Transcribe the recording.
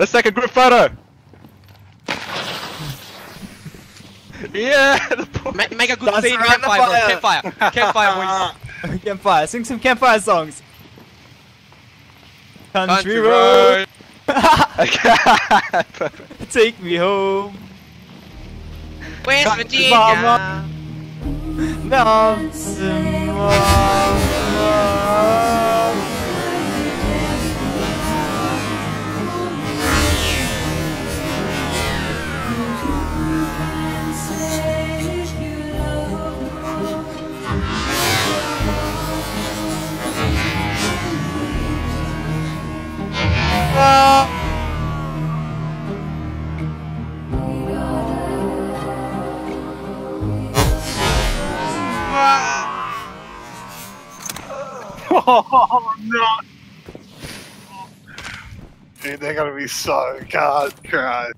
Let's take a group photo. yeah. The boy. Make, make a good Dance scene. around the Campfire, fire. Campfire. Campfire, boys. campfire. Sing some campfire songs. Country, Country road, Okay. take me home. West Country Virginia. mama. Mountain Oh no! Dude, they're gonna be so hard, Christ.